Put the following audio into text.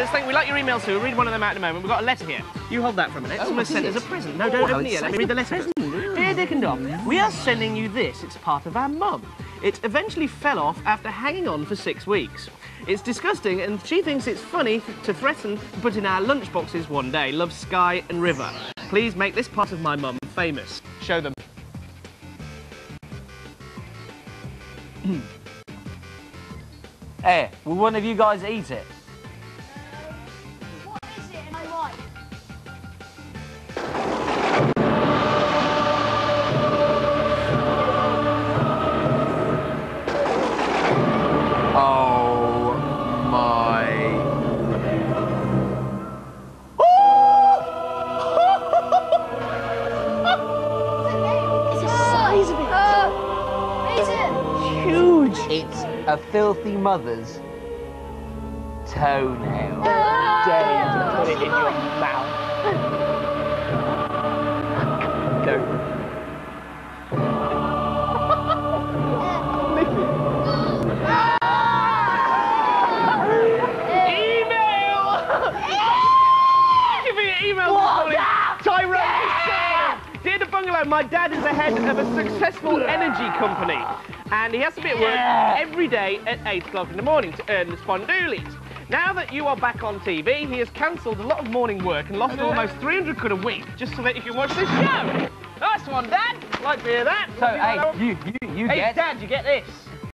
letters. Thank we like your emails too. We'll read one of them out in a moment. We've got a letter here. You hold that for a minute. Oh, Someone sent us a present. No, Oh, don't open it yet. Let me read the letter. Dear Dick and Dom, we are sending you this. It's part of our mum. It eventually fell off after hanging on for six weeks. It's disgusting, and she thinks it's funny to threaten to put in our lunchboxes one day. Love Sky and River. Please make this part of my mum famous. Show them. Hey, will one of you guys eat it? Huge. It's a filthy mother's toenail. Dare to put it in your mouth. No. Email! Thank you your email this morning. Tyrone is saying, Dear the Bungalow, my dad is the head of a successful energy company. And he has to be at work every day at 8 o'clock in the morning to earn the spondoolies. Now that you are back on TV, he has cancelled a lot of morning work and lost almost 300 quid a week just so that you can watch this show. Nice one, Dad. Like to hear that. So, hey, you, you, you Hey, get. Dad, you get this.